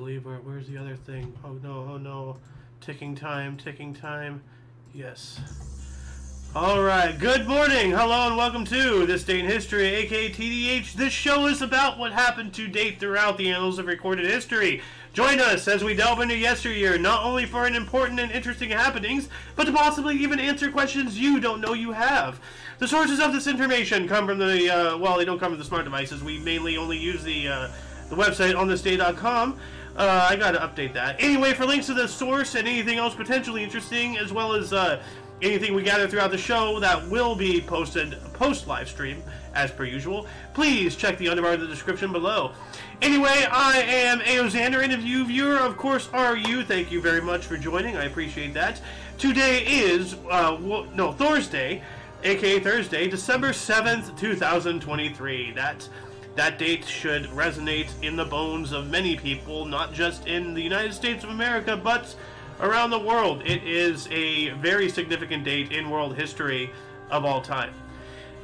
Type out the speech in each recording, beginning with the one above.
believe. Where, where's the other thing? Oh no, oh no. Ticking time, ticking time. Yes. Alright, good morning, hello, and welcome to This Day in History, aka TDH. This show is about what happened to date throughout the annals of recorded history. Join us as we delve into yesteryear, not only for an important and interesting happenings, but to possibly even answer questions you don't know you have. The sources of this information come from the, uh, well, they don't come from the smart devices. We mainly only use the, uh, the website on thisday.com. Uh, I gotta update that. Anyway, for links to the source and anything else potentially interesting, as well as uh, anything we gather throughout the show that will be posted post live stream, as per usual, please check the underbar in the description below. Anyway, I am Aeoxander, and if you viewer, of course, are you. Thank you very much for joining. I appreciate that. Today is, uh, no, Thursday, aka Thursday, December 7th, 2023. That that date should resonate in the bones of many people, not just in the United States of America, but around the world. It is a very significant date in world history of all time.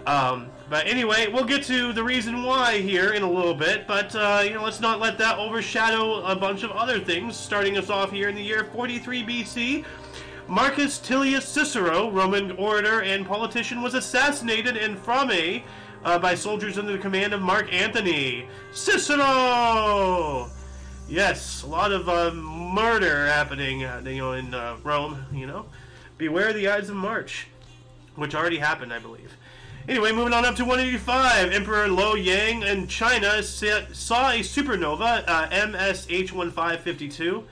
Um, but anyway, we'll get to the reason why here in a little bit, but uh, you know, let's not let that overshadow a bunch of other things. Starting us off here in the year 43 BC, Marcus Tullius Cicero, Roman orator and politician, was assassinated in Frame uh, by soldiers under the command of Mark Antony. Cicero! Yes, a lot of uh, murder happening, uh, you know, in uh, Rome. You know, beware the Ides of March, which already happened, I believe. Anyway, moving on up to 185, Emperor Luo Yang in China saw a supernova, uh, MSH1552,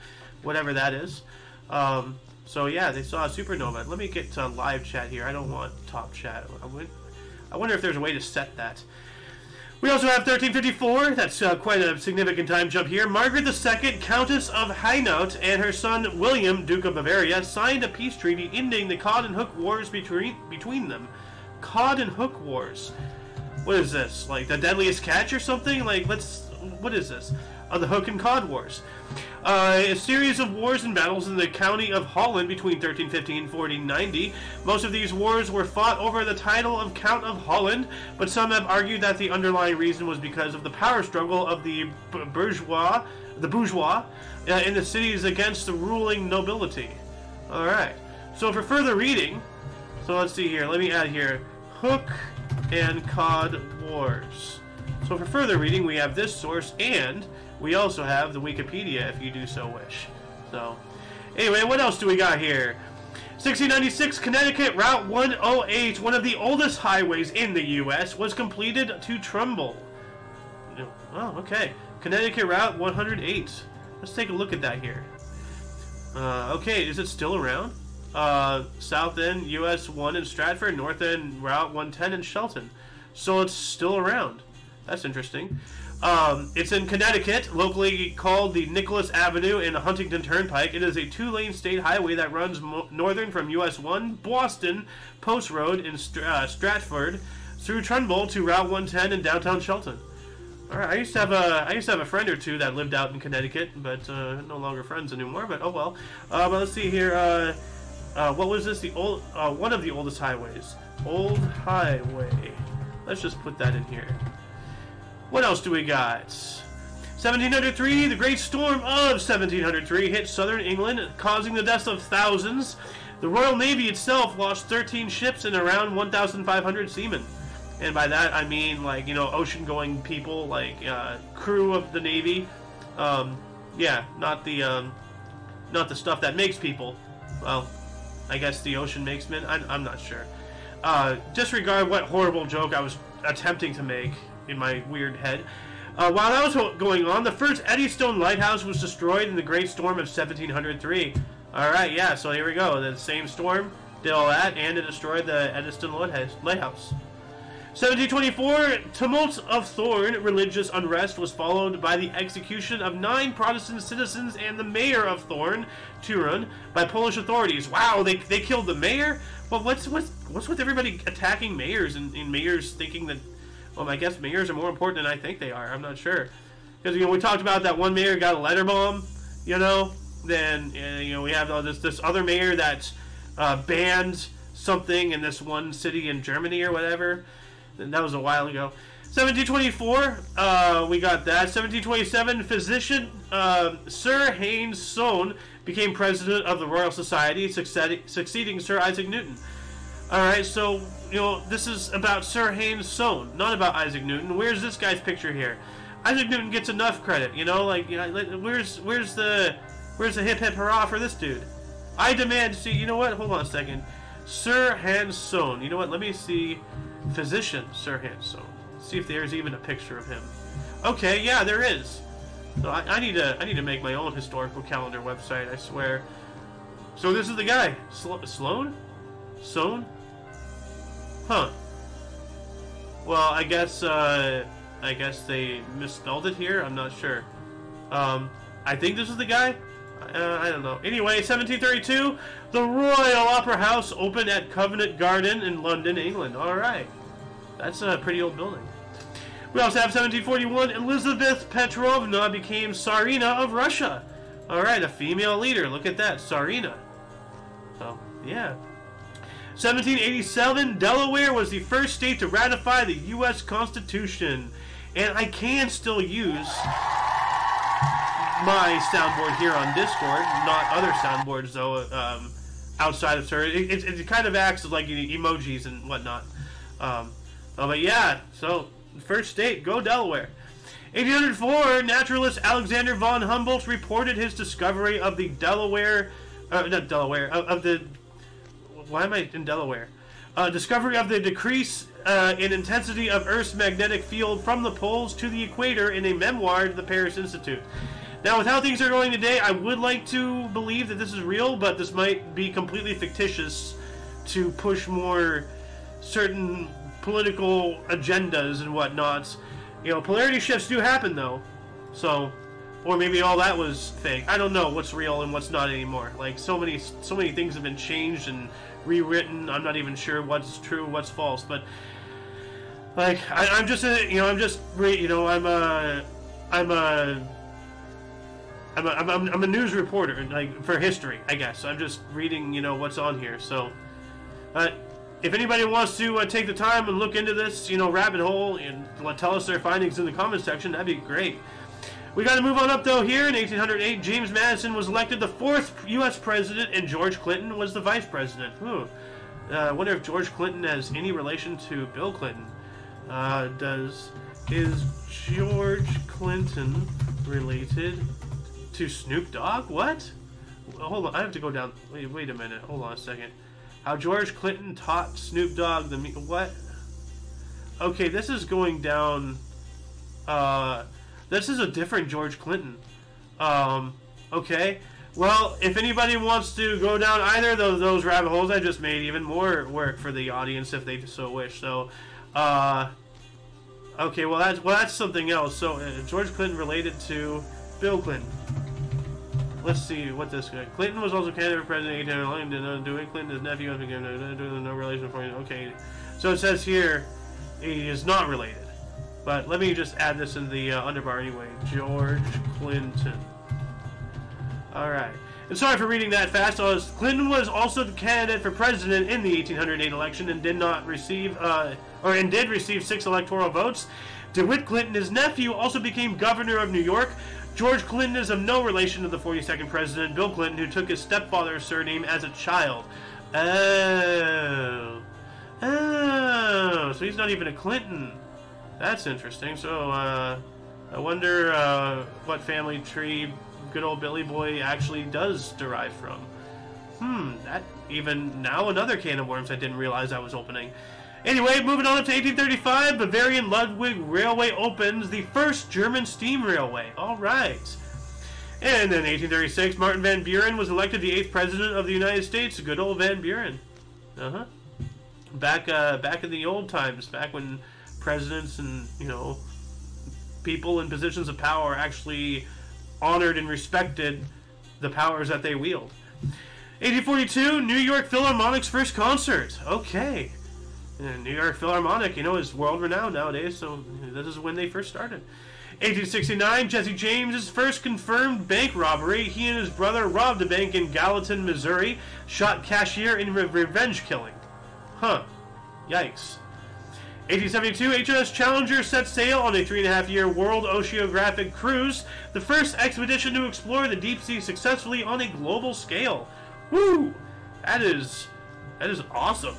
whatever that is. Um, so yeah, they saw a supernova. Let me get to live chat here. I don't want top chat. I, I wonder if there's a way to set that. We also have 1354. That's uh, quite a significant time jump here. Margaret II, Countess of Hainaut, and her son William, Duke of Bavaria, signed a peace treaty ending the cod and hook wars between between them. Cod and hook wars. What is this? Like the deadliest catch or something? Like let's. What is this? of the Hook and Cod Wars. Uh, a series of wars and battles in the county of Holland between 1350 and 1490. Most of these wars were fought over the title of Count of Holland, but some have argued that the underlying reason was because of the power struggle of the bourgeois, the bourgeois, uh, in the cities against the ruling nobility. All right. So for further reading, so let's see here. Let me add here, Hook and Cod Wars. So for further reading, we have this source and we also have the Wikipedia if you do so wish. So, anyway, what else do we got here? 1696 Connecticut Route 108, one of the oldest highways in the U.S., was completed to Trumbull. Oh, okay. Connecticut Route 108. Let's take a look at that here. Uh, okay, is it still around? Uh, South End US 1 in Stratford, North End Route 110 in Shelton. So it's still around. That's interesting. Um, it's in Connecticut, locally called the Nicholas Avenue and Huntington Turnpike. It is a two-lane state highway that runs mo- northern from US 1 Boston Post Road in uh, Stratford through Trumbull to Route 110 in downtown Shelton. All right, I used to have a I used to have a friend or two that lived out in Connecticut, but uh, no longer friends anymore. But oh well. Uh, but let's see here. Uh, uh, what was this? The old uh, one of the oldest highways. Old Highway. Let's just put that in here. What else do we got? 1703, the Great Storm of 1703 hit southern England, causing the deaths of thousands. The Royal Navy itself lost 13 ships and around 1,500 seamen. And by that I mean, like, you know, ocean going people, like, uh, crew of the Navy. Um, yeah, not the, um, not the stuff that makes people. Well, I guess the ocean makes men. I'm, I'm not sure. Uh, disregard what horrible joke I was attempting to make in my weird head. Uh, while that was going on, the first Eddystone Lighthouse was destroyed in the Great Storm of 1703. Alright, yeah, so here we go. The same storm did all that, and it destroyed the Eddystone Lighthouse. 1724, tumult of Thorn, religious unrest, was followed by the execution of nine Protestant citizens and the mayor of Thorn, Toruń, by Polish authorities. Wow, they, they killed the mayor? Well, what's what's what's with everybody attacking mayors and, and mayors thinking that well, I guess mayors are more important than I think they are. I'm not sure. Because, you know, we talked about that one mayor got a letter bomb, you know? Then, uh, you know, we have uh, this, this other mayor that uh, banned something in this one city in Germany or whatever. And that was a while ago. 1724, uh, we got that. 1727, physician uh, Sir Hans Soane became president of the Royal Society, succeeding, Sir Isaac Newton. Alright, so, you know, this is about Sir Hans Soane, not about Isaac Newton. Where's this guy's picture here? Isaac Newton gets enough credit, you know, like, you know, where's, where's the, where's the hip hip hurrah for this dude? I demand to see, you know what, hold on a second. Sir Hans Soane, you know what, let me see, physician Sir Hans Soane see if there's even a picture of him. Okay, yeah, there is. So I, I, need to I need to make my own historical calendar website. I swear. So this is the guy, Slo Sloan, Soane. Huh. Well, I guess uh, I guess they misspelled it here. I'm not sure. Um, I think this is the guy. Uh, I don't know. Anyway, 1732, the Royal Opera House opened at Covent Garden in London, England. All right, that's a pretty old building. We also have 1741, Elizabeth Petrovna became Tsarina of Russia. Alright, a female leader. Look at that, Tsarina. So, yeah. 1787, Delaware was the first state to ratify the U.S. Constitution. And I can still use my soundboard here on Discord, not other soundboards, though, um, outside of Sir. It, it, it, kind of acts as like emojis and whatnot. Um, oh, but yeah, so First state, go Delaware. 1804, naturalist Alexander von Humboldt reported his discovery of the Delaware, uh, not Delaware, of, of, the, why am I in Delaware? Uh, discovery of the decrease uh, in intensity of Earth's magnetic field from the poles to the equator in a memoir to the Paris Institute. Now, with how things are going today, I would like to believe that this is real, but this might be completely fictitious to push more certain political agendas and whatnots. You know, polarity shifts do happen though. So, or maybe all that was fake. I don't know what's real and what's not anymore. Like so many, so many things have been changed and rewritten. I'm not even sure what's true, what's false. But like, I, am just a, you know, I'm just, you know, I'm a, I'm a. I'm a, I'm, a, I'm a news reporter, like for history, I guess. I'm just reading, you know, what's on here. So, uh, if anybody wants to uh, take the time and look into this, you know, rabbit hole and tell us their findings in the comment section, that'd be great. We got to move on up though. Here in 1808, James Madison was elected the fourth U.S. president, and George Clinton was the vice president. Ooh. Uh, I wonder if George Clinton has any relation to Bill Clinton. Uh, does is George Clinton related to Snoop Dogg? What? Hold on, I have to go down. Wait, wait a minute. Hold on a second. How George Clinton taught Snoop Dogg the what? Okay, this is going down. Uh, this is a different George Clinton. Um, okay. Well, if anybody wants to go down either of those, those rabbit holes, I just made even more work for the audience if they so wish. So, uh, okay, well that's well that's something else. So uh, George Clinton related to Bill Clinton let's see what this guy. Clinton was also candidate for president. Eight Long did not do it. Clinton, his nephew, has become no, no relation for him. Okay, so it says here he is not related. But let me just add this in the uh, underbar anyway. George Clinton. All right. And sorry for reading that fast. Was, Clinton was also the candidate for president in the 1808 election and did not receive, uh, or and did receive six electoral votes. DeWitt Clinton, his nephew, also became governor of New York, George Clinton is of no relation to the 42nd president, Bill Clinton, who took his stepfather's surname as a child. Oh. Oh. So he's not even a Clinton. That's interesting. So, uh, I wonder uh, what family tree good old Billy Boy actually does derive from. Hmm, that even now another can of worms I didn't realize I was opening. Anyway, moving on up to 1835, Bavarian Ludwig Railway opens the first German steam railway. All right. And then 1836, Martin Van Buren was elected the eighth president of the United States. Good old Van Buren. Uh huh. Back, uh, back in the old times, back when presidents and you know people in positions of power actually honored and respected the powers that they wield. 1842, New York Philharmonic's first concert. Okay. And New York Philharmonic, you know, is world renowned nowadays, so this is when they first started. 1869, Jesse James's first confirmed bank robbery. He and his brother robbed a bank in Gallatin, Missouri, shot cashier in re revenge killing. Huh. Yikes. 1872, HMS Challenger set sail on a three and a half year world oceanographic cruise, the first expedition to explore the deep sea successfully on a global scale. Woo! That is, that is awesome.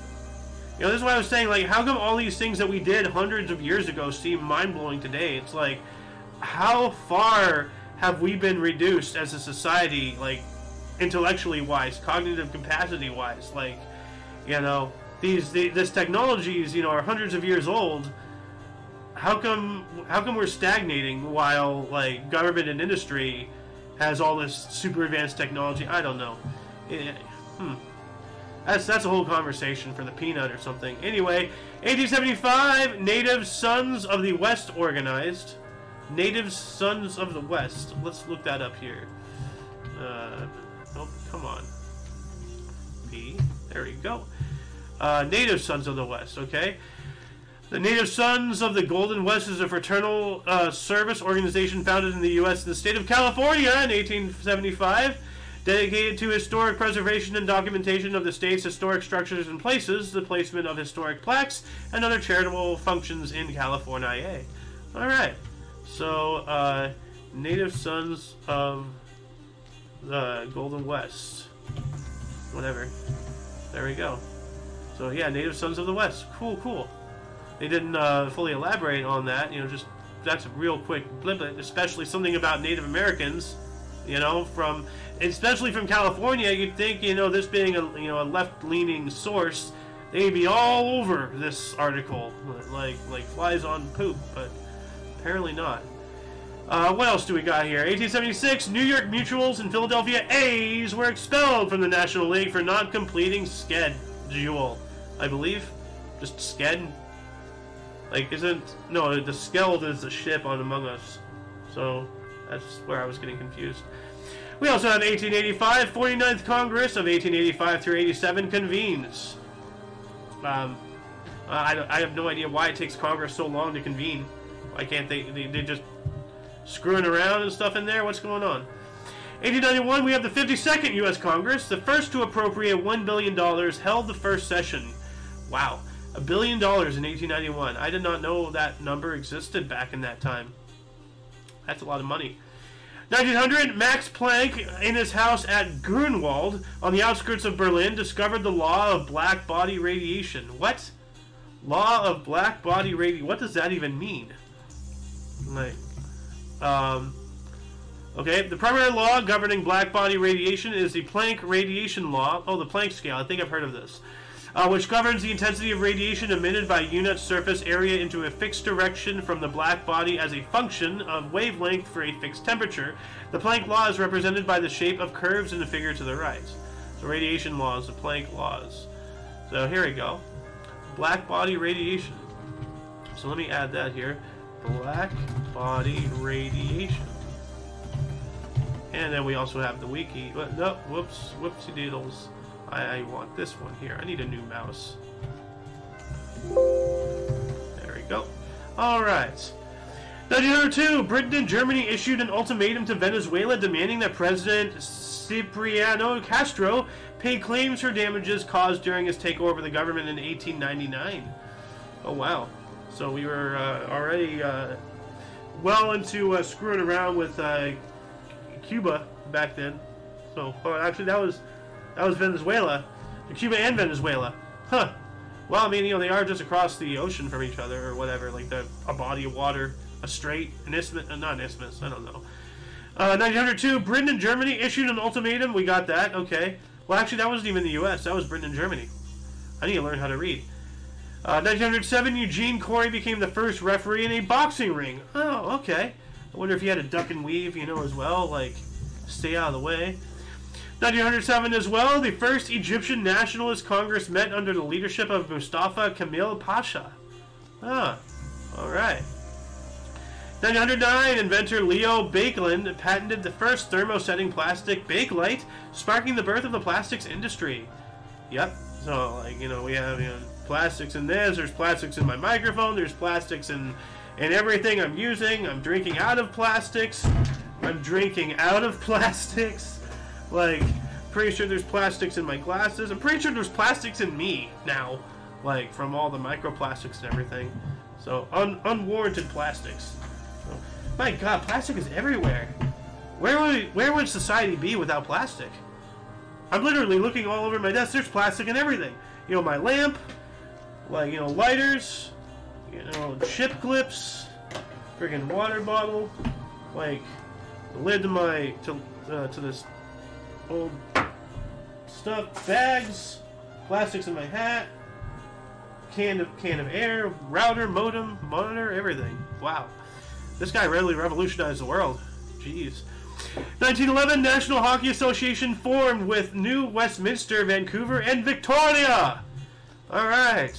You know, this is why I was saying, like, how come all these things that we did hundreds of years ago seem mind blowing today? It's like, how far have we been reduced as a society, like, intellectually wise, cognitive capacity wise? Like, you know, these the, this technologies, you know, are hundreds of years old. How come how come we're stagnating while like government and industry has all this super advanced technology? I don't know. Eh, hmm. That's that's a whole conversation for the peanut or something. Anyway, 1875, Native Sons of the West organized. Native Sons of the West. Let's look that up here. Uh, oh, come on. P. There we go. Uh, Native Sons of the West. Okay. The Native Sons of the Golden West is a fraternal uh, service organization founded in the U.S. in the state of California in 1875 dedicated to historic preservation and documentation of the state's historic structures and places, the placement of historic plaques, and other charitable functions in California. All right, so uh, Native Sons of the Golden West, whatever. There we go. So yeah, Native Sons of the West. Cool, cool. They didn't uh, fully elaborate on that. You know, just that's a real quick blip, especially something about Native Americans. You know, from especially from California, you'd think, you know, this being a you know a left-leaning source, they'd be all over this article, like like flies on poop, but apparently not. Uh, what else do we got here? 1876, New York Mutuals and Philadelphia A's were expelled from the National League for not completing schedule, I believe. Just sked. Like, isn't no the Skeld is the ship on Among Us, so that's where I was getting confused. We also have 1885, 49th Congress of 1885 through 87 convenes. Um, I, I have no idea why it takes Congress so long to convene. Why can't they, they, they just screwing around and stuff in there? What's going on? 1891, we have the 52nd U.S. Congress, the first to appropriate $1 billion, held the first session. Wow, a billion dollars in 1891. I did not know that number existed back in that time. That's a lot of money. 1900, Max Planck, in his house at Grunwald, on the outskirts of Berlin, discovered the law of black body radiation. What? Law of black body radiation. What does that even mean? Like, um, okay, the primary law governing black body radiation is the Planck radiation law. Oh, the Planck scale. I think I've heard of this uh, which governs the intensity of radiation emitted by unit surface area into a fixed direction from the black body as a function of wavelength for a fixed temperature. The Planck law is represented by the shape of curves in the figure to the right. So radiation laws, the Planck laws. So here we go. Black body radiation. So let me add that here. Black body radiation. And then we also have the wiki. No, whoops, whoopsie doodles. I, I want this one here. I need a new mouse. There we go. Alright. Number two, Britain and Germany issued an ultimatum to Venezuela demanding that President Cipriano Castro pay claims for damages caused during his takeover of the government in 1899. Oh, wow. So we were uh, already uh, well into uh, screwing around with uh, Cuba back then. So, oh, actually, that was that was Venezuela. Cuba and Venezuela. Huh. Well, I mean, you know, they are just across the ocean from each other or whatever, like the, a body of water, a strait, an isthmus, uh, not an isthmus, I don't know. Uh, 1902, Britain and Germany issued an ultimatum. We got that, okay. Well, actually, that wasn't even the U.S., that was Britain and Germany. I need to learn how to read. Uh, 1907, Eugene Corri became the first referee in a boxing ring. Oh, okay. I wonder if he had a duck and weave, you know, as well, like, stay out of the way. 1907 as well, the first Egyptian Nationalist Congress met under the leadership of Mustafa Kemal Pasha. Ah, alright. 1909, inventor Leo Baekeland patented the first thermosetting plastic bakelite, sparking the birth of the plastics industry. Yep, so, like, you know, we have you know, plastics in this, there's plastics in my microphone, there's plastics in, in everything I'm using, I'm drinking out of plastics, I'm drinking out of plastics. Like, pretty sure there's plastics in my glasses. I'm pretty sure there's plastics in me now. like from all the microplastics and everything. So un- unwarranted plastics. So, my God, plastic is everywhere. Where would where would society be without plastic? I'm literally looking all over my desk. There's plastic and everything. You know, my lamp, like you know, lighters, you know, chip clips, freaking water bottle, like the lid to my to uh, to this old stuff, bags, plastics in my hat, can of can of air, router, modem, monitor, everything. Wow, this guy really revolutionized the world. Jeez. 1911 National Hockey Association formed with New Westminster, Vancouver, and Victoria. All right.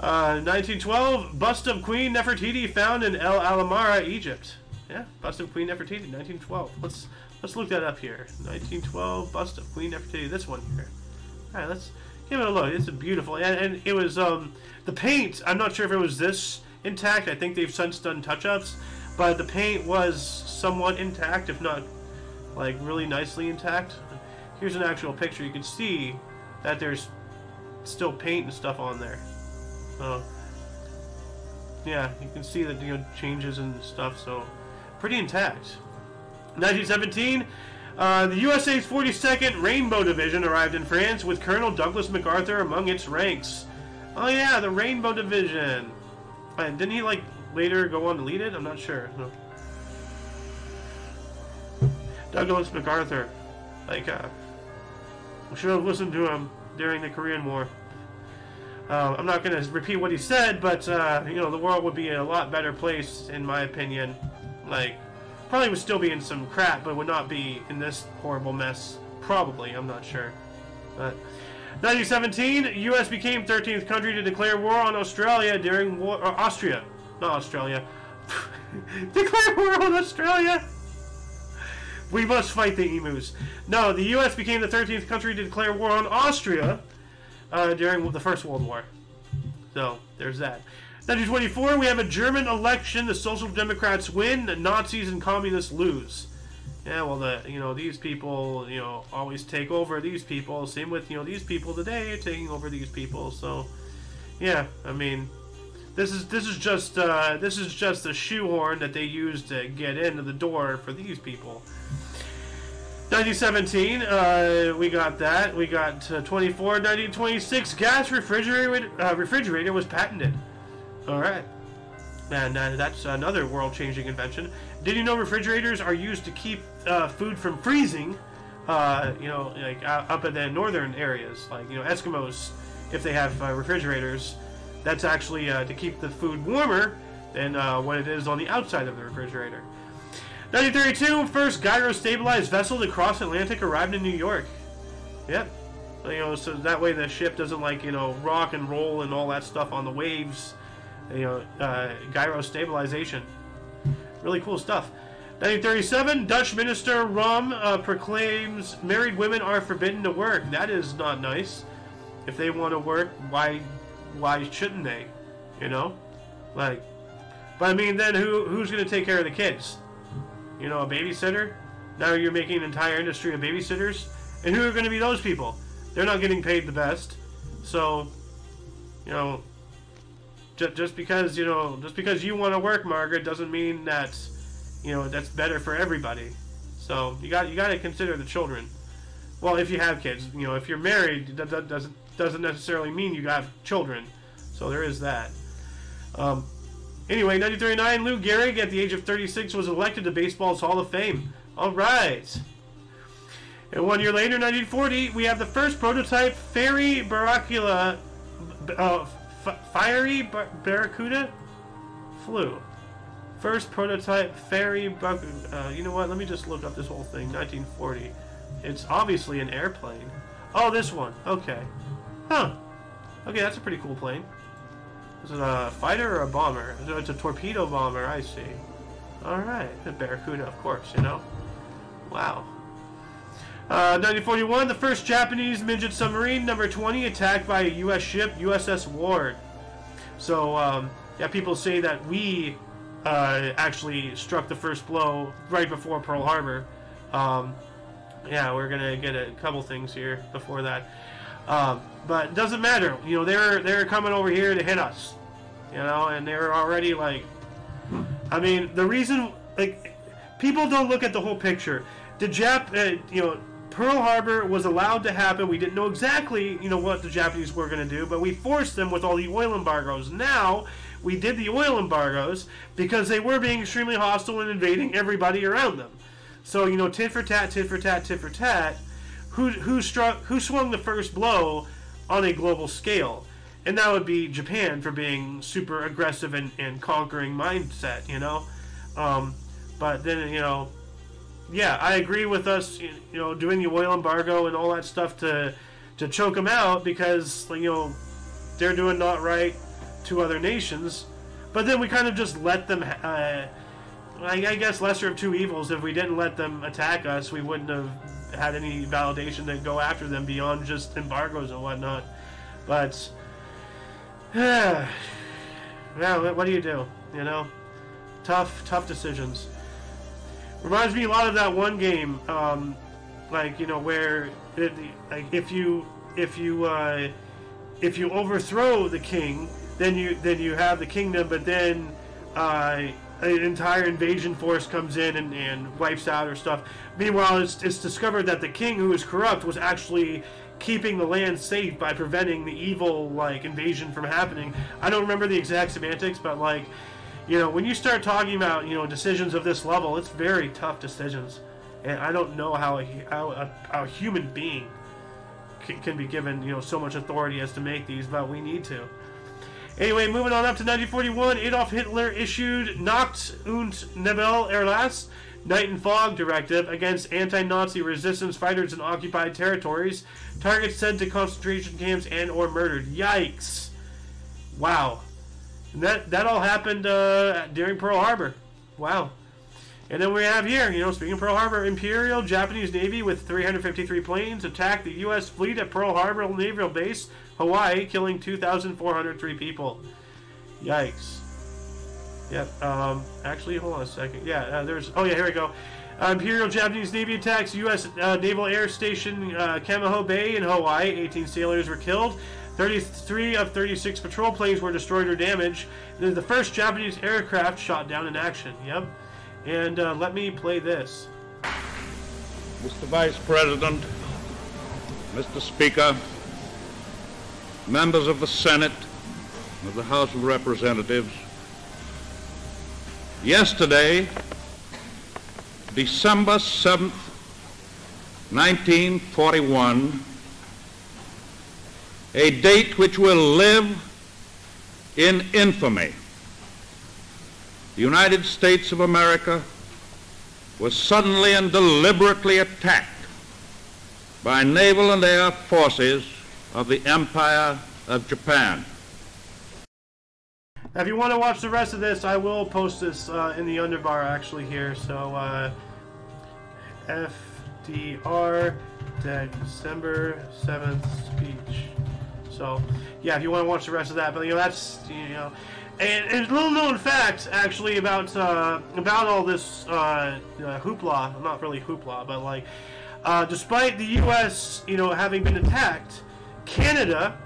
Uh, 1912 Bust of Queen Nefertiti found in El Alamara, Egypt. Yeah, Bust of Queen Nefertiti, 1912. Let's let's look that up here. 1912 Bust of Queen Nefertiti. This one here. All right, let's give it a look. It's a beautiful, and, and it was um the paint. I'm not sure if it was this intact. I think they've since done touch-ups, but the paint was somewhat intact, if not like really nicely intact. Here's an actual picture. You can see that there's still paint and stuff on there. So yeah, you can see that you know changes and stuff. So pretty intact. 1917, uh, the USA's 42nd Rainbow Division arrived in France with Colonel Douglas MacArthur among its ranks. Oh yeah, the Rainbow Division. And didn't he like later go on to lead it? I'm not sure. No. Douglas MacArthur, like, uh, we should have listened to him during the Korean War. Uh, I'm not going to repeat what he said, but uh, you know the world would be a lot better place, in my opinion. Like, probably would still be in some crap, but would not be in this horrible mess. Probably, I'm not sure. But 1917, U.S. became 13th country to declare war on Australia during war. Or Austria, not Australia. declare war on Australia. We must fight the emus. No, the U.S. became the 13th country to declare war on Austria uh, during the First World War. So there's that. 1924, we have a German election. The Social Democrats win, the Nazis and communists lose. Yeah, well, the you know these people you know always take over these people. Same with you know these people today taking over these people. So yeah, I mean this is this is just uh, this is just a shoehorn that they use to get into the door for these people. 1917, uh, we got that. We got uh, 24, 1926, gas refrigerator uh, refrigerator was patented. All right, and uh, that's another world-changing invention. Did you know refrigerators are used to keep uh, food from freezing? Uh, you know, like up in the northern areas, like you know Eskimos, if they have refrigerators, that's actually to keep the food warmer than what it is on the outside of the refrigerator. 1932, first gyro-stabilized vessel to cross Atlantic arrived in New York. Yep. You know, so that way the ship doesn't like you know rock and roll and all that stuff on the waves. You know, uh, gyro stabilization. Really cool stuff. 1937, Dutch minister Rum uh, proclaims married women are forbidden to work. That is not nice. If they want to work, why, why shouldn't they? You know, like, but I mean, then who who's going to take care of the kids? you know, a babysitter. Now you're making an entire industry of babysitters. And who are going to be those people? They're not getting paid the best. So, you know, just, just because, you know, just because you want to work, Margaret, doesn't mean that, you know, that's better for everybody. So, you got you got to consider the children. Well, if you have kids, you know, if you're married, that, doesn't doesn't necessarily mean you have children. So there is that. Um, Anyway, 1939, Lou Gehrig, at the age of 36, was elected to baseball's Hall of Fame. All right. And one year later, 1940, we have the first prototype Fairey Barracuda, uh, Fiery Bar Barracuda flew. First prototype Fairey uh, you know what? Let me just look up this whole thing. 1940. It's obviously an airplane. Oh, this one. Okay. Huh. Okay, that's a pretty cool plane. Is it a fighter or a bomber? It's a torpedo bomber, I see. Alright, a Barracuda, of course, you know. Wow. Uh, 1941, the first Japanese midget submarine, number 20, attacked by a U.S. ship, USS Ward. So, um, yeah, people say that we uh, actually struck the first blow right before Pearl Harbor. Um, yeah, we're going to get a couple things here before that. Um, but it doesn't matter. You know, they're they're coming over here to hit us. You know, and they're already like, I mean, the reason like people don't look at the whole picture. The Jap, uh, you know, Pearl Harbor was allowed to happen. We didn't know exactly, you know, what the Japanese were going to do, but we forced them with all the oil embargoes. Now we did the oil embargoes because they were being extremely hostile and invading everybody around them. So you know, tit for tat, tit for tat, tit for tat. Who who struck? Who swung the first blow on a global scale? And that would be Japan for being super aggressive and, and conquering mindset. You know, um, but then you know, yeah, I agree with us. You know, doing the oil embargo and all that stuff to to choke them out because like, you know they're doing not right to other nations. But then we kind of just let them. Uh, I, guess lesser of two evils. If we didn't let them attack us, we wouldn't have had any validation to go after them beyond just embargoes and whatnot. But yeah, what do you do? You know, tough, tough decisions. Reminds me a lot of that one game, um, like you know, where it, like if you if you uh, if you overthrow the king, then you then you have the kingdom, but then uh, an entire invasion force comes in and, and wipes out or stuff. Meanwhile, it's, it's discovered that the king who is corrupt was actually keeping the land safe by preventing the evil like invasion from happening. I don't remember the exact semantics, but like you know, when you start talking about you know decisions of this level, it's very tough decisions, and I don't know how a, how a, how a human being can, can be given you know so much authority as to make these, but we need to. Anyway, moving on up to 1941, Adolf Hitler issued Nacht und Nebel Erlass, Night and Fog Directive against anti-Nazi resistance fighters in occupied territories, targets sent to concentration camps and or murdered. Yikes! Wow. And that that all happened uh, during Pearl Harbor. Wow. And then we have here, you know, speaking of Pearl Harbor, Imperial Japanese Navy with 353 planes attacked the U.S. fleet at Pearl Harbor Naval Base Hawaii, killing 2,403 people. Yikes. Yep. Um, actually, hold on a second. Yeah, uh, there's. Oh yeah, here we go. Uh, Imperial Japanese Navy attacks U.S. Uh, Naval Air Station uh, Kaneohe Bay in Hawaii. 18 sailors were killed. 33 of 36 patrol planes were destroyed or damaged. This the first Japanese aircraft shot down in action. Yep. And uh, let me play this. Mr. Vice President, Mr. Speaker, members of the Senate, of the House of Representatives, yesterday, December 7th, 1941, a date which will live in infamy. The United States of America was suddenly and deliberately attacked by naval and air forces of the Empire of Japan. If you want to watch the rest of this, I will post this uh, in the underbar actually here. So, uh, FDR December 7th speech. So, yeah, if you want to watch the rest of that, but you know, that's, you know, and, and a little known fact actually about uh, about all this uh, uh, hoopla, not really hoopla, but like, uh, despite the U.S. you know having been attacked, Canada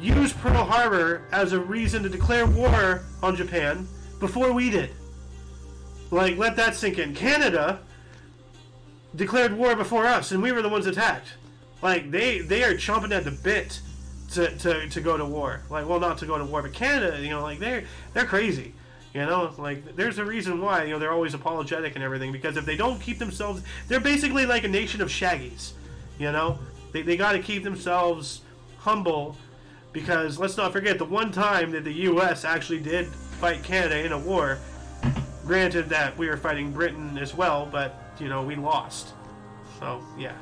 used Pearl Harbor as a reason to declare war on Japan before we did. Like, let that sink in. Canada declared war before us, and we were the ones attacked. Like, they they are chomping at the bit to, to, to go to war. Like, well, not to go to war, but Canada, you know, like they're they're crazy. You know, like there's a reason why you know they're always apologetic and everything because if they don't keep themselves, they're basically like a nation of shaggies. You know, they they got to keep themselves humble because let's not forget the one time that the U.S. actually did fight Canada in a war. Granted that we were fighting Britain as well, but you know we lost. So yeah.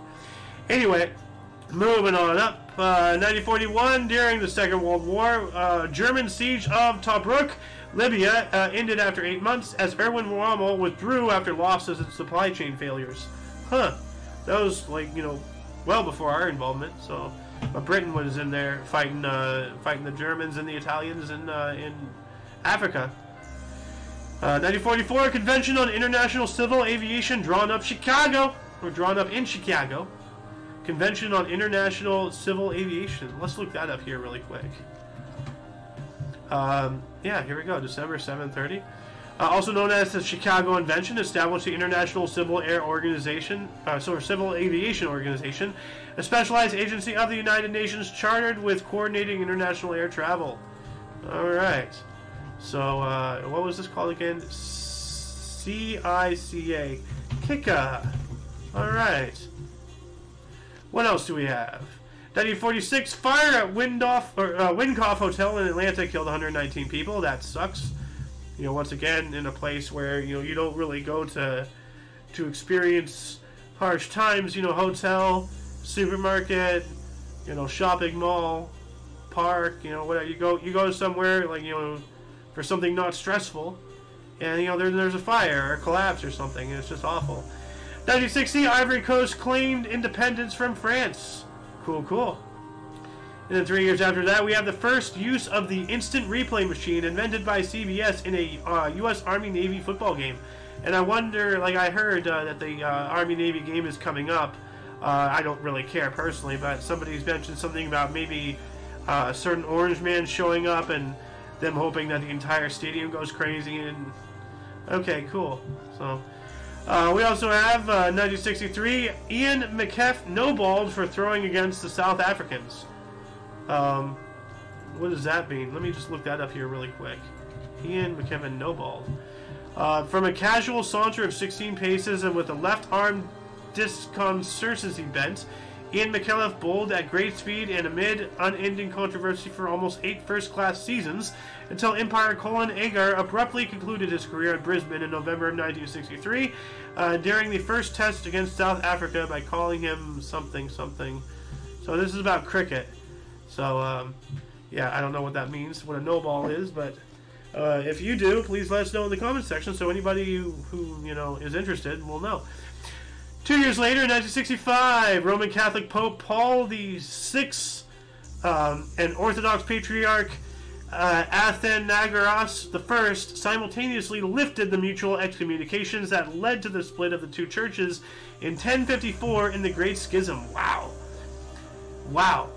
Anyway, moving on up. Uh, 1941, during the Second World War, uh, German siege of Tobruk, Libya, uh, ended after eight months as Erwin Rommel withdrew after losses and supply chain failures. Huh. That was, like, you know, well before our involvement, so... But Britain was in there fighting uh, fighting the Germans and the Italians in, uh, in Africa. 1944, uh, Convention on International Civil Aviation drawn up Chicago, or drawn up in Chicago. Convention on International Civil Aviation. Let's look that up here really quick. Um, yeah, here we go. December 730. Uh, also known as the Chicago Convention, established the International Civil Air Organization, uh, so Civil Aviation Organization, a specialized agency of the United Nations chartered with coordinating international air travel. All right. So, uh, what was this called again? CICA. Kika. All right. What else do we have? 1946 fire at Winecoff or uh, Hotel in Atlanta killed 119 people. That sucks. You know, once again, in a place where you know you don't really go to to experience harsh times. You know, hotel, supermarket, you know, shopping mall, park. You know, whatever you go, you go somewhere like you know for something not stressful, and you know there, there's a fire or a collapse or something, and it's just awful. 1960, Ivory Coast claimed independence from France. Cool, cool. And then three years after that, we have the first use of the instant replay machine invented by CBS in a uh, U.S. Army Navy football game. And I wonder, like I heard uh, that the uh, Army Navy game is coming up. Uh, I don't really care personally, but somebody's mentioned something about maybe uh, a certain orange man showing up and them hoping that the entire stadium goes crazy. And okay, cool. So. Uh, we also have uh, 1963 Ian Meckiff no-balled for throwing against the South Africans. Um, what does that mean? Let me just look that up here really quick. Ian McKevin no-balled. Uh, from a casual saunter of 16 paces and with a left arm disconcertancy bent, Ian McKelliff bowled at great speed and amid unending controversy for almost eight first-class seasons until Empire Colin Egar abruptly concluded his career at Brisbane in November of 1963 uh, during the first test against South Africa by calling him something something. So this is about cricket. So um, yeah, I don't know what that means, what a no ball is, but uh, if you do, please let us know in the comment section so anybody who you know is interested will know. Two years later, in 1965, Roman Catholic Pope Paul VI um, and Orthodox Patriarch uh, Athenagoras I simultaneously lifted the mutual excommunications that led to the split of the two churches in 1054 in the Great Schism. Wow. Wow.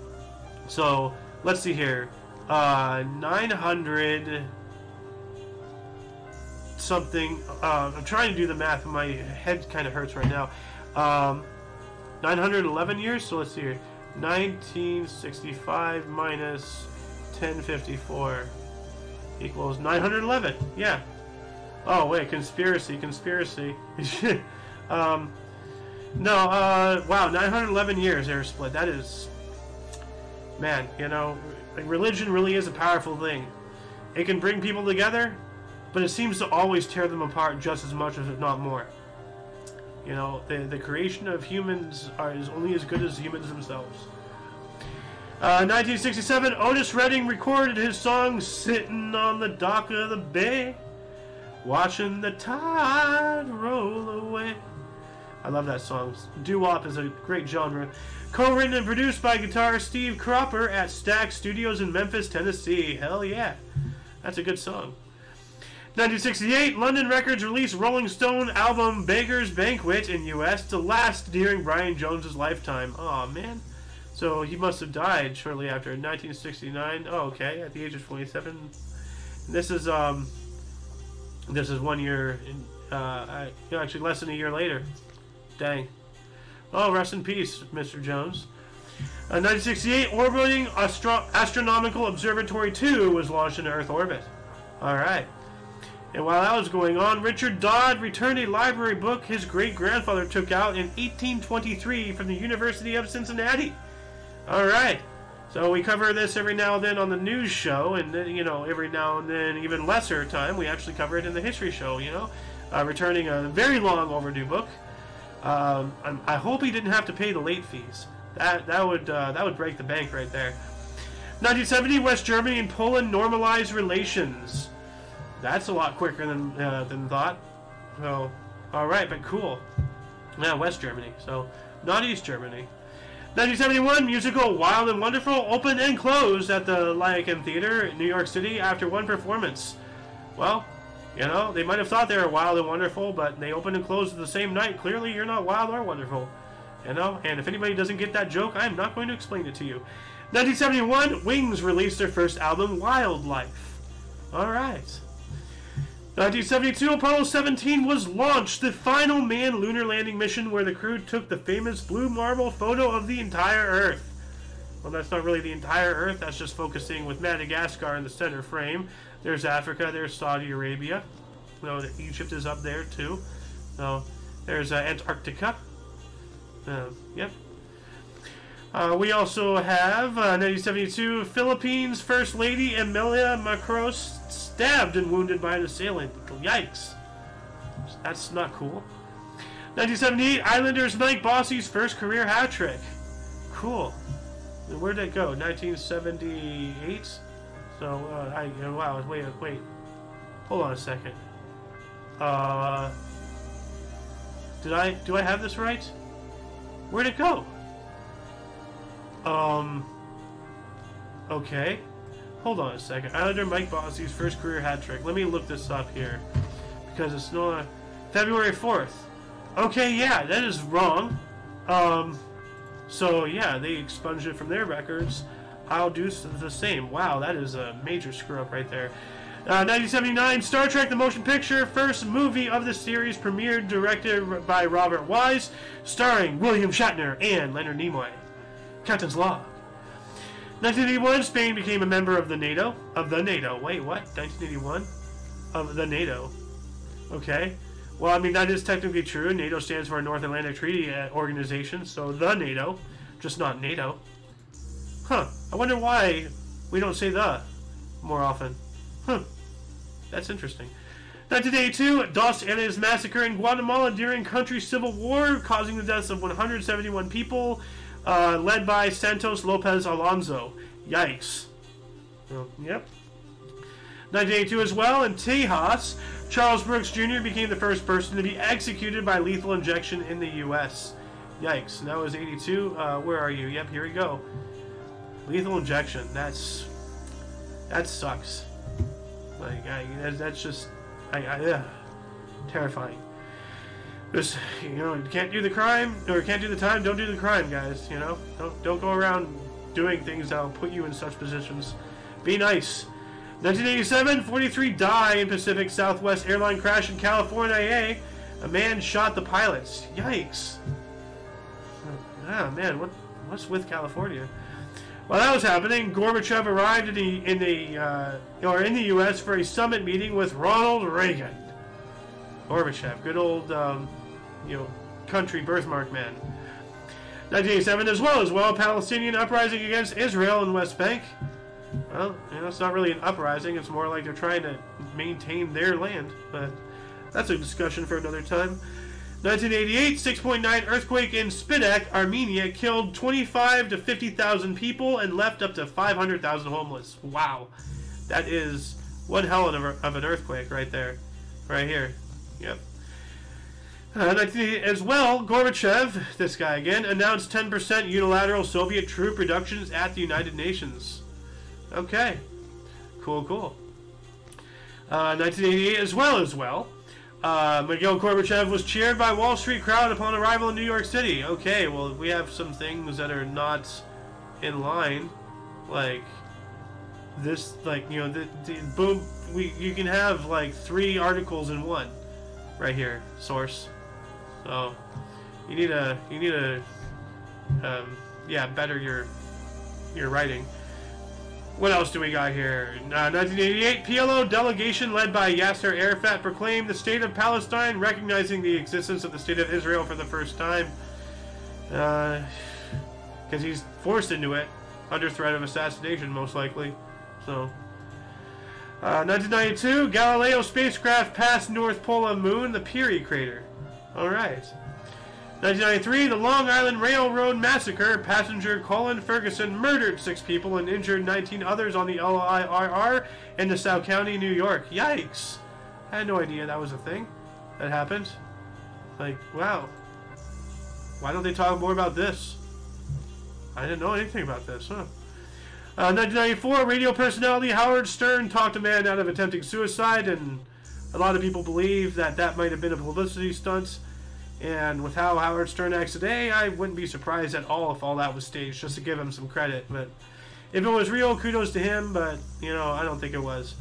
So, let's see here. Uh, 900 something. Uh, I'm trying to do the math, and my head kind of hurts right now. Um, 911 years. So let's see here. 1965 minus 1054 equals 911. Yeah. Oh wait, conspiracy, conspiracy. um, no. Uh, wow, 911 years were split. That is, man. You know, religion really is a powerful thing. It can bring people together, but it seems to always tear them apart just as much, if not more. You know, the, the creation of humans are, is only as good as humans themselves. Uh, 1967, Otis Redding recorded his song Sitting on the Dock of the Bay, watching the tide roll away. I love that song. Doo wop is a great genre. Co written and produced by guitarist Steve Cropper at Stax Studios in Memphis, Tennessee. Hell yeah. That's a good song. 1968, London Records released Rolling Stone album Beggar's Banquet in U.S. to last during Brian Jones's lifetime. Oh man. So he must have died shortly after 1969. Oh, okay, at the age of 27. This is um, this is one year, in, uh, actually less than a year later. Dang. Oh, rest in peace, Mr. Jones. Uh, 1968, orbiting Astro- Astronomical Observatory 2 was launched into Earth orbit. All right. And while that was going on, Richard Dodd returned a library book his great grandfather took out in 1823 from the University of Cincinnati. All right. So we cover this every now and then on the news show, and then, you know, every now and then, even lesser time, we actually cover it in the history show, you know, uh, returning a very long overdue book. Um, i hope he didn't have to pay the late fees. That that would uh, that would break the bank right there. 1970, West Germany and Poland normalized relations. That's a lot quicker than uh, than thought. So, all right, but cool. Yeah, West Germany. So, not East Germany. 1971 musical Wild and Wonderful opened and closed at the Lyceum Theater in New York City after one performance. Well, you know, they might have thought they were wild and wonderful, but they opened and closed the same night. Clearly, you're not wild or wonderful. You know, and if anybody doesn't get that joke, I am not going to explain it to you. 1971, Wings released their first album, Wildlife. All right. 1972, Apollo 17 was launched, the final manned lunar landing mission where the crew took the famous blue marble photo of the entire Earth. Well, that's not really the entire Earth, that's just focusing with Madagascar in the center frame. There's Africa, there's Saudi Arabia. Know, Egypt is up there too. So, there's uh, Antarctica. Uh, yep. Uh, we also have uh, 1972 Philippines First Lady Emilia Marcos stabbed and wounded by an assailant. Yikes. That's not cool. 1978 Islanders Mike Bossy's first career hat trick. Cool. Where'd that go? 1978? So, uh, I, wow, wait, wait. Hold on a second. Uh, did I, do I have this right? Where'd it go? Um, okay. Hold on a second. Islander Mike Bossy's first career hat trick. Let me look this up here. Because it's not... February 4th. Okay, yeah, that is wrong. Um, so, yeah, they expunged it from their records. I'll do the same. Wow, that is a major screw-up right there. Uh, 1979, Star Trek The Motion Picture, first movie of the series, premiered, directed by Robert Wise, starring William Shatner and Leonard Nimoy. Captain's Log. 1981, Spain became a member of the NATO. Of the NATO. Wait, what? 1981? Of the NATO. Okay. Well, I mean, that is technically true. NATO stands for North Atlantic Treaty uh, Organization, so the NATO, just not NATO. Huh. I wonder why we don't say the more often. Huh. That's interesting. 1982, Dos Anjos massacre in Guatemala during country civil war, causing the deaths of 171 people, uh, led by Santos Lopez Alonso. Yikes. yep. 1982 as well, in Tejas, Charles Brooks Jr. became the first person to be executed by lethal injection in the U.S. Yikes. That was 82. Uh, where are you? Yep, here we go. Lethal injection. That's... That sucks. Like, I, that's just... I, I, yeah. Terrifying. Just, you know, you can't do the crime, or can't do the time, don't do the crime, guys, you know? Don't, don't go around doing things that'll put you in such positions. Be nice. 1987, 43 die in Pacific Southwest airline crash in California. A a man shot the pilots. Yikes. Ah, man, what what's with California? While that was happening, Gorbachev arrived in the in the uh, or in the U.S. for a summit meeting with Ronald Reagan. Gorbachev, good old um, you know country birthmark man. 1987 as well as well, Palestinian uprising against Israel in West Bank. Well, you know, it's not really an uprising, it's more like they're trying to maintain their land, but that's a discussion for another time. 1988, 6.9 earthquake in Spitak, Armenia, killed 25 to 50,000 people and left up to 500,000 homeless. Wow. That is one hell of, of an earthquake right there. Right here. Yep. Uh, as well, Gorbachev, this guy again, announced 10% unilateral Soviet troop reductions at the United Nations. Okay. Cool, cool. Uh, 1988 as well as well. Uh, Mikhail Gorbachev was cheered by Wall Street crowd upon arrival in New York City. Okay, well, we have some things that are not in line. Like, this, like, you know, the, the boom, we, you can have, like, three articles in one. Right here, source. So you need a you need a um, yeah better your your writing. What else do we got here? Uh, 1988 PLO delegation led by Yasser Arafat proclaimed the state of Palestine, recognizing the existence of the state of Israel for the first time. Because uh, he's forced into it under threat of assassination, most likely. So. Uh, 1992, Galileo spacecraft passed North Pole of Moon, the Peary crater. Alright. 1993, the Long Island Railroad Massacre. Passenger Colin Ferguson murdered six people and injured 19 others on the LIRR in Nassau County, New York. Yikes. I had no idea that was a thing that happened. Like, wow. Why don't they talk more about this? I didn't know anything about this, huh? Uh, 1994, radio personality Howard Stern talked a man out of attempting suicide, and a lot of people believe that that might have been a publicity stunt. And with how Howard Stern acts today, I wouldn't be surprised at all if all that was staged, just to give him some credit. But if it was real, kudos to him. But you know, I don't think it was.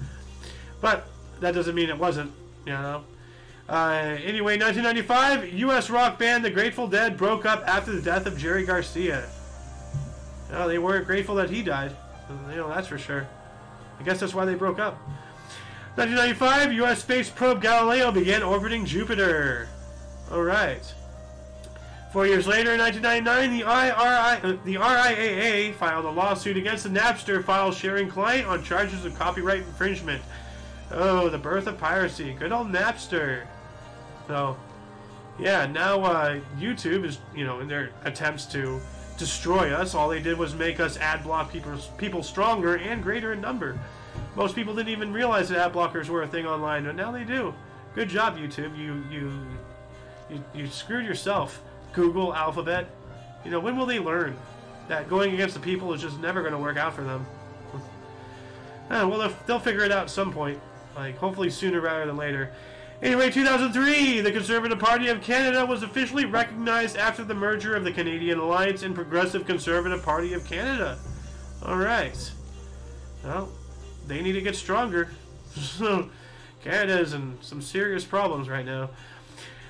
But that doesn't mean it wasn't. You know. Uh, anyway, 1995, U.S. rock band The Grateful Dead broke up after the death of Jerry Garcia. No, they weren't grateful that he died. You know, that's for sure. I guess that's why they broke up. 1995, U.S. space probe Galileo began orbiting Jupiter. All right. Four years later, in 1999, the, IRI, uh, the RIAA filed a lawsuit against the Napster file sharing client on charges of copyright infringement. Oh, the birth of piracy. Good old Napster. So, yeah, now uh, YouTube is, you know, in their attempts to destroy us, all they did was make us ad block people, people stronger and greater in number. Most people didn't even realize that ad blockers were a thing online, but now they do. Good job, YouTube. You you you, you screwed yourself. Google, Alphabet. You know, when will they learn that going against the people is just never going to work out for them? Eh, well, they'll, they'll figure it out at some point. Like, hopefully sooner rather than later. Anyway, 2003, the Conservative Party of Canada was officially recognized after the merger of the Canadian Alliance and Progressive Conservative Party of Canada. Alright. Well, they need to get stronger. Canada is in some serious problems right now.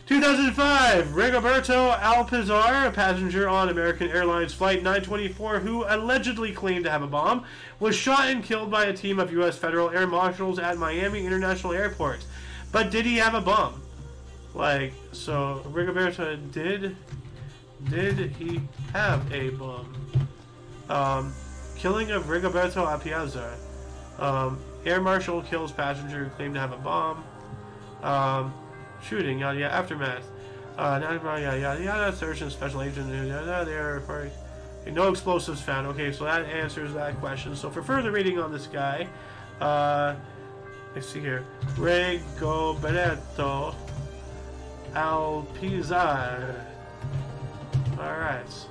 2005, Rigoberto Alpizar, a passenger on American Airlines Flight 924 who allegedly claimed to have a bomb, was shot and killed by a team of U.S. federal air marshals at Miami International Airport. But did he have a bomb? Like, so Rigoberto did did he have a bomb? Um, killing of Rigoberto Alpizar. Um, air marshal kills passenger who claimed to have a bomb. Um, shooting, yada yada, aftermath. Uh, yada yada yada, search and special agent, yada yada, they are. No explosives found. Okay, so that answers that question. So for further reading on this guy, uh, let's see here. Rego Rigoberto Alpizar. Alright.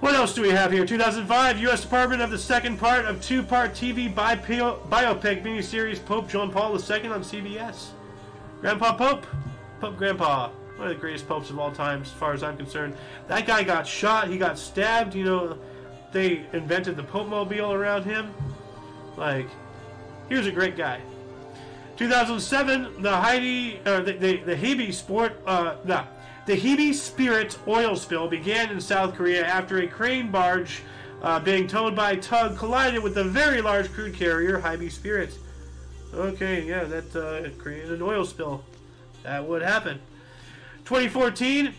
What else do we have here? 2005, U.S. Department of the second part of two-part TV bi biopic miniseries Pope John Paul II on CBS. Grandpa Pope? Pope Grandpa. One of the greatest popes of all time, as far as I'm concerned. That guy got shot, he got stabbed, you know, they invented the Pope Mobile around him. Like, he was a great guy. 2007, the Heidi, uh, the, the, the Hebe Sport, uh, the Hebei Spirit oil spill began in South Korea after a crane barge uh, being towed by a tug collided with a very large crude carrier Hebei Spirit. Okay, yeah, that uh, created an oil spill. That would happen. 2014,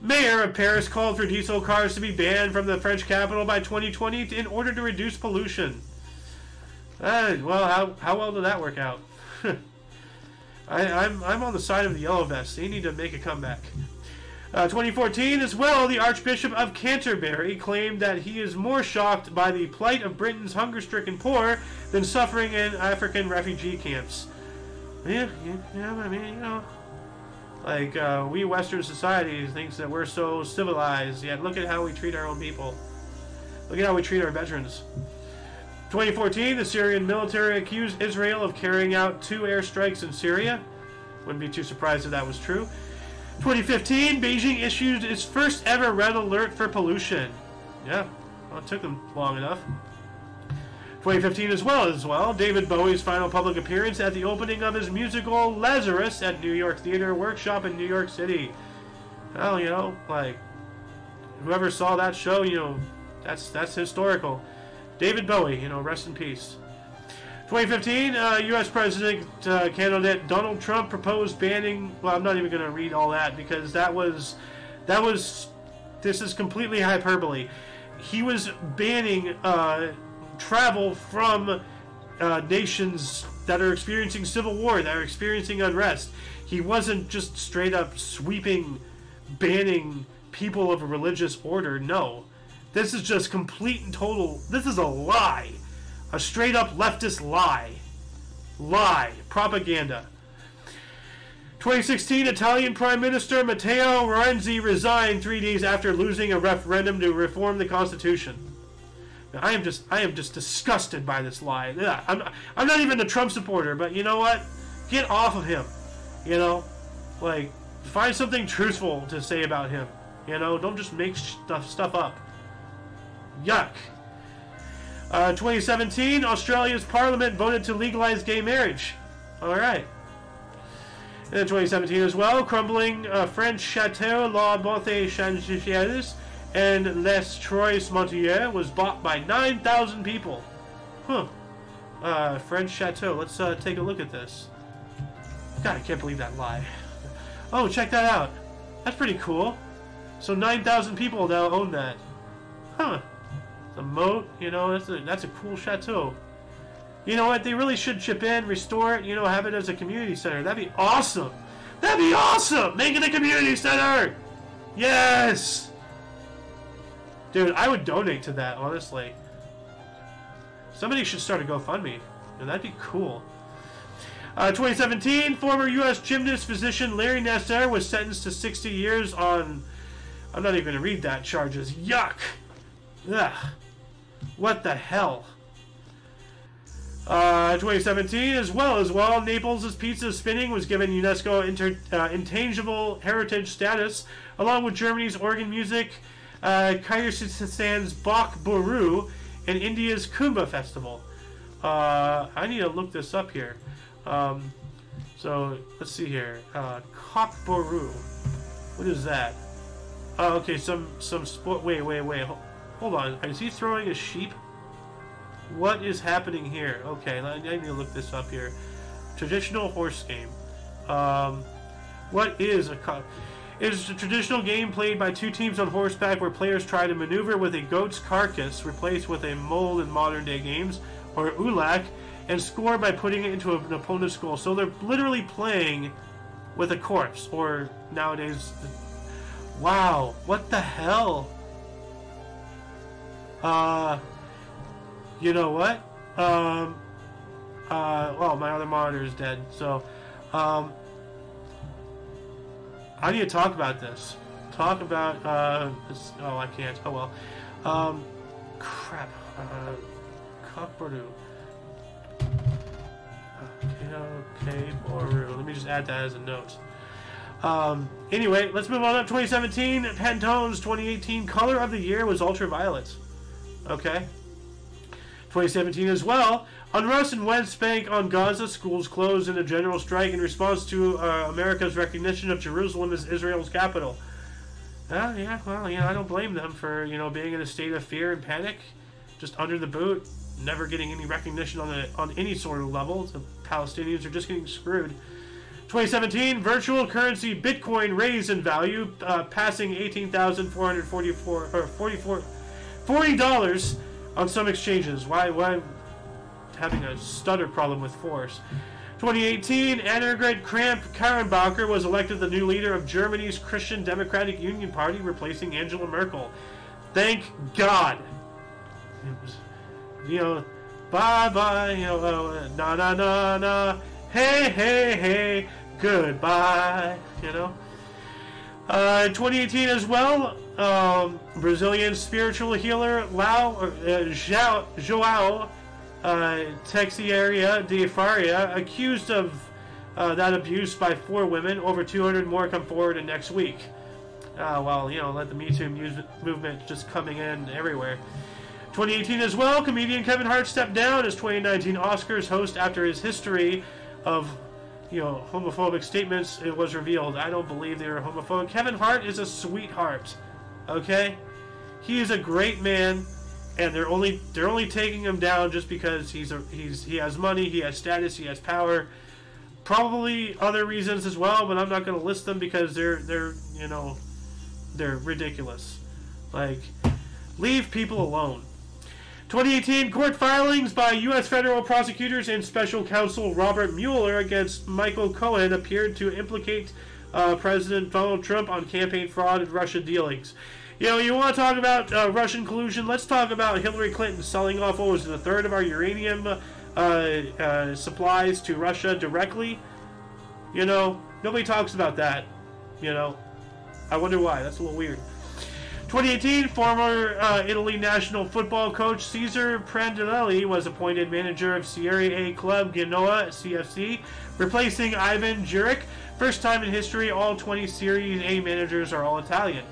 mayor of Paris called for diesel cars to be banned from the French capital by 2020 in order to reduce pollution. Uh, well, how, how well did that work out? I, I'm, I'm on the side of the Yellow Vests. They need to make a comeback. Uh, 2014 as well, the Archbishop of Canterbury claimed that he is more shocked by the plight of Britain's hunger-stricken poor than suffering in African refugee camps. Yeah, yeah, yeah I mean, you know, like uh, we Western society thinks that we're so civilized, yet look at how we treat our own people. Look at how we treat our veterans. 2014, the Syrian military accused Israel of carrying out two airstrikes in Syria. Wouldn't be too surprised if that was true. 2015, Beijing issued its first ever red alert for pollution. Yeah, well, it took them long enough. 2015 as well as well, David Bowie's final public appearance at the opening of his musical Lazarus at New York Theater Workshop in New York City. Well, you know, like whoever saw that show, you know, that's that's historical. David Bowie, you know, rest in peace. 2015, uh, U.S. President uh, candidate Donald Trump proposed banning. Well, I'm not even going to read all that because that was, that was, this is completely hyperbole. He was banning uh, travel from uh, nations that are experiencing civil war, that are experiencing unrest. He wasn't just straight up sweeping, banning people of a religious order. No, this is just complete and total. This is a lie. A straight up leftist lie. Lie. Propaganda. 2016 Italian Prime Minister Matteo Renzi resigned three days after losing a referendum to reform the constitution. Now, I am just I am just disgusted by this lie. Yeah, I'm I'm not even a Trump supporter, but you know what? Get off of him. You know, like Find something truthful to say about him. You know, don't just make stuff stuff up. Yuck. Uh, 2017, Australia's parliament voted to legalize gay marriage. All right. And In 2017 as well, crumbling uh, French Chateau La Bonté Changeuse and Les Trois Montier was bought by 9,000 people. Huh. Uh, French Chateau. Let's uh, take a look at this. God, I can't believe that lie. Oh, check that out. That's pretty cool. So 9,000 people now own that. Huh. The moat, you know, that's a, that's a cool chateau. You know what? They really should chip in, restore it, you know, have it as a community center. That'd be awesome. That'd be awesome! Make it a community center! Yes! Dude, I would donate to that, honestly. Somebody should start a GoFundMe. And that'd be cool. Uh, 2017, former U.S. gymnast physician Larry Nassar was sentenced to 60 years on. I'm not even going to read that charges. Yuck! Ugh. What the hell? Uh, 2017, as well as well, Naples' pizza spinning was given UNESCO inter, uh, intangible heritage status, along with Germany's organ music, uh, Kyrgyzstan's Bach Boru, and India's Kumbh Festival. Uh, I need to look this up here. Um, so let's see here. Uh, Cockboru. What is that? Oh, okay. Some some sport. Wait, wait, wait. Hold on. Is he throwing a sheep? What is happening here? Okay, I need to look this up here. Traditional horse game. Um, what is a cock? It is a traditional game played by two teams on horseback where players try to maneuver with a goat's carcass replaced with a mole in modern day games, or ulak, and score by putting it into an opponent's goal. So they're literally playing with a corpse, or nowadays. Wow, what the hell? Uh, you know what? Um, uh, well, my other monitor is dead, so, um, I need to talk about this. Talk about, uh, this, oh, I can't. Oh, well. Um, crap. Uh, Cockburdu. Okay, Boru. Let me just add that as a note. Um, anyway, let's move on up. 2017, Pantone's 2018 color of the year was ultraviolet. Okay. 2017 as well. Unrest in West Bank on Gaza, schools closed in a general strike in response to uh, America's recognition of Jerusalem as Israel's capital. Uh, yeah, well, know, I don't blame them for, you know, being in a state of fear and panic, just under the boot never getting any recognition on the on any sort of level. The Palestinians are just getting screwed. 2017, virtual currency Bitcoin raised in value, uh, passing 18,444 or 44 40 dollars on some exchanges. Why why having a stutter problem with force? 2018, Annegret Kramp-Karrenbauer was elected the new leader of Germany's Christian Democratic Union Party, replacing Angela Merkel. Thank God. It was you know, bye bye, you know, na na na na, hey hey hey, goodbye, you know. Uh, 2018 as well, um, Brazilian spiritual healer Lau, uh, João, uh, Teixeira de Faria, accused of uh, that abuse by four women. Over 200 more come forward in next week. Uh, well, you know, let the Me Too movement just coming in everywhere. 2018 as well, comedian Kevin Hart stepped down as 2019 Oscars host after his history of, you know, homophobic statements. It was revealed. I don't believe they were homophobic. Kevin Hart is a sweetheart. Okay, he is a great man, and they're only they're only taking him down just because he's a he's he has money, he has status, he has power. Probably other reasons as well, but I'm not going to list them because they're they're you know they're ridiculous. Like, leave people alone. 2018 court filings by U.S. federal prosecutors and special counsel Robert Mueller against Michael Cohen appeared to implicate uh, President Donald Trump on campaign fraud and Russia dealings. You know, you want to talk about uh, Russian collusion? Let's talk about Hillary Clinton selling off what was it, a third of our uranium uh, uh, supplies to Russia directly. You know, nobody talks about that. You know, I wonder why. That's a little weird. 2018, former uh, Italy national football coach Cesar Prandelli was appointed manager of Serie A club Genoa CFC, replacing Ivan Juric. First time in history, all 20 Serie A managers are all Italian.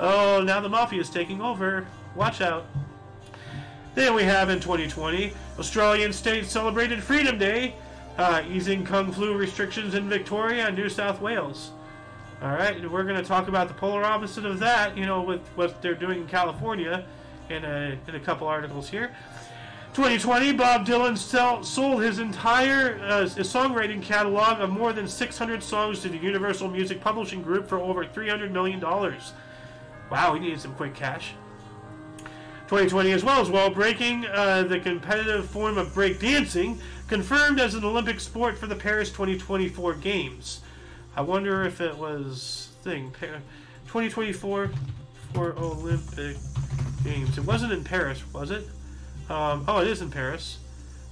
Oh, now the mafia is taking over. Watch out. Then we have in 2020, Australian states celebrated Freedom Day, uh, easing kung flu restrictions in Victoria and New South Wales. All right, we're going to talk about the polar opposite of that, you know, with what they're doing in California in a, in a couple articles here. 2020, Bob Dylan sell, sold his entire uh, his songwriting catalog of more than 600 songs to the Universal Music Publishing Group for over $300 million. Wow, we needed some quick cash. 2020 as well as well breaking uh, the competitive form of breakdancing confirmed as an Olympic sport for the Paris 2024 Games. I wonder if it was thing 2024 for Olympic Games. It wasn't in Paris, was it? Um, oh, it is in Paris.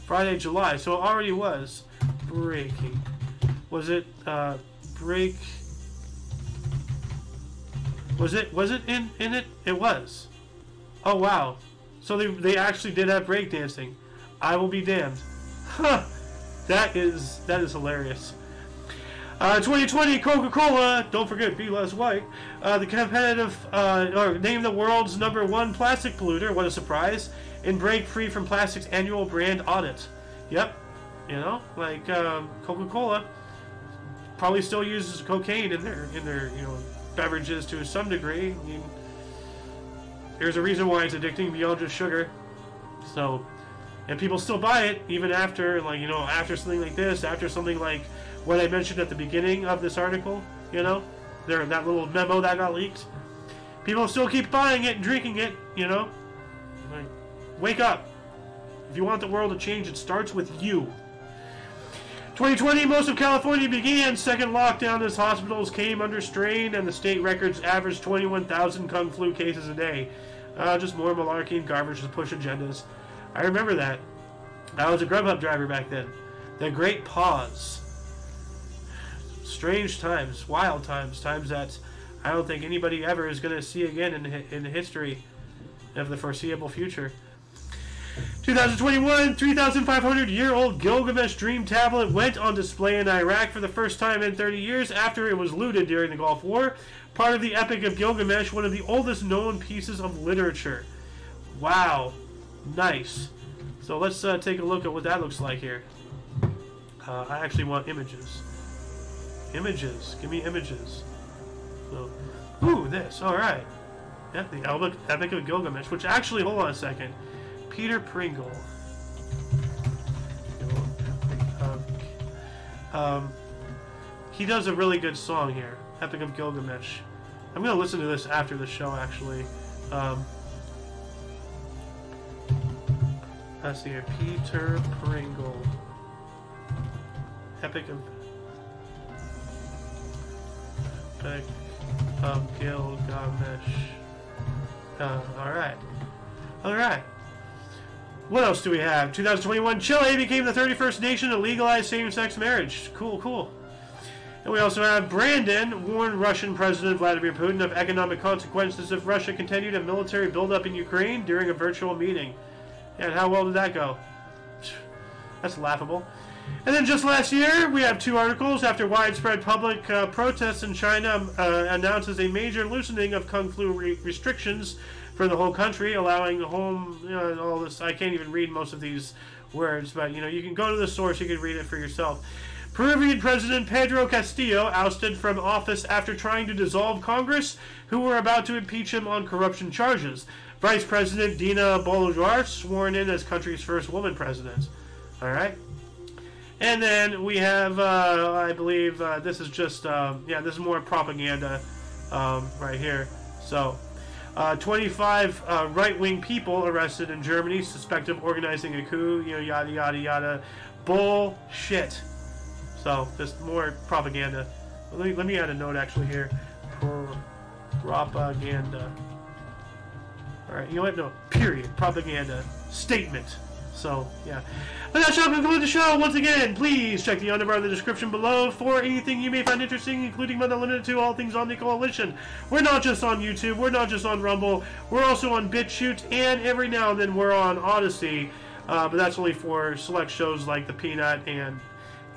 Friday, July. So it already was breaking. Was it uh, break? Was it was it in in it? It was. Oh wow. So they they actually did have breakdancing. I will be damned. Huh. That is that is hilarious. Uh, 2020 Coca-Cola, don't forget be less white. Uh, the competitive, uh, or named the world's number one plastic polluter. What a surprise! And break free from plastic's annual brand audit. Yep, you know, like um, Coca-Cola probably still uses cocaine in their in their you know beverages to some degree. I mean, there's a reason why it's addicting beyond just sugar. So, and people still buy it even after, like you know, after something like this, after something like what I mentioned at the beginning of this article, you know, there that little memo that got leaked. People still keep buying it and drinking it, you know. Like, wake up. If you want the world to change, it starts with you. 2020, most of California began second lockdown as hospitals came under strain and the state records averaged 21,000 kung flu cases a day. Uh, just more malarkey and garbage to push agendas. I remember that. I was a Grubhub driver back then. The Great Pause strange times, wild times, times that I don't think anybody ever is going to see again in, in the history of the foreseeable future. 2021, 3,500 year old Gilgamesh Dream Tablet went on display in Iraq for the first time in 30 years after it was looted during the Gulf War. Part of the Epic of Gilgamesh, one of the oldest known pieces of literature. Wow, nice. So let's uh, take a look at what that looks like here. Uh, I actually want images. Images. Give me images. So, ooh, this. All right. Yeah, the Epic, Epic of Gilgamesh. Which actually, hold on a second. Peter Pringle. Um, he does a really good song here. Epic of Gilgamesh. I'm gonna listen to this after the show, actually. Um, let's see here. Peter Pringle. Epic of Epic of Gilgamesh. Uh, alright. Alright. What else do we have? 2021, Chile became the 31st nation to legalize same-sex marriage. Cool, cool. And we also have Brandon warned Russian President Vladimir Putin of economic consequences if Russia continued a military buildup in Ukraine during a virtual meeting. And how well did that go? That's laughable. And then just last year, we have two articles after widespread public uh, protests in China uh, announces a major loosening of kung flu re restrictions for the whole country, allowing the home you know, all this. I can't even read most of these words, but you know you can go to the source, you can read it for yourself. Peruvian President Pedro Castillo ousted from office after trying to dissolve Congress, who were about to impeach him on corruption charges. Vice President Dina Boluarte sworn in as country's first woman president. All right. And then we have, uh, I believe, uh, this is just, um, yeah, this is more propaganda um, right here. So, uh, 25 uh, right-wing people arrested in Germany, suspected of organizing a coup, you know, yada, yada, yada. Bullshit. So, just more propaganda. Let me, let me add a note, actually, here. propaganda. Alright, you know what? No, period. Propaganda. Statement. So, yeah. But that shall conclude the show. Once again, please check the underbar in the description below for anything you may find interesting, including but not limited to all things on the Coalition. We're not just on YouTube, we're not just on Rumble, we're also on BitChute, and every now and then we're on Odysee. Uh, but that's only for select shows like The Peanut and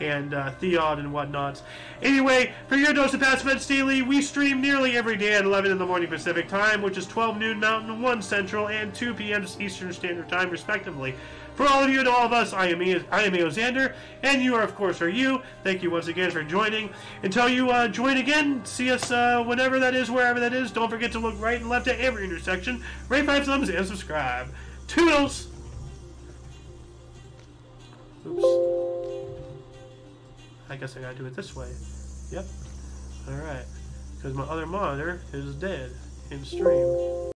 and uh, Theod and whatnot. Anyway, for your dose of Pat Spence Daily, we stream nearly every day at 11 in the morning Pacific Time, which is 12 noon Mountain, 1 Central, and 2 p.m. Eastern Standard Time, respectively. For all of you and all of us, I am I am Aeoxander, and you are, of course, are you. Thank you once again for joining. Until you uh, join again, see us uh, whenever that is, wherever that is. Don't forget to look right and left at every intersection. Rate five thumbs and subscribe. Toodles! Oops. I guess I gotta do it this way. Yep. Alright. Because my other monitor is dead in stream.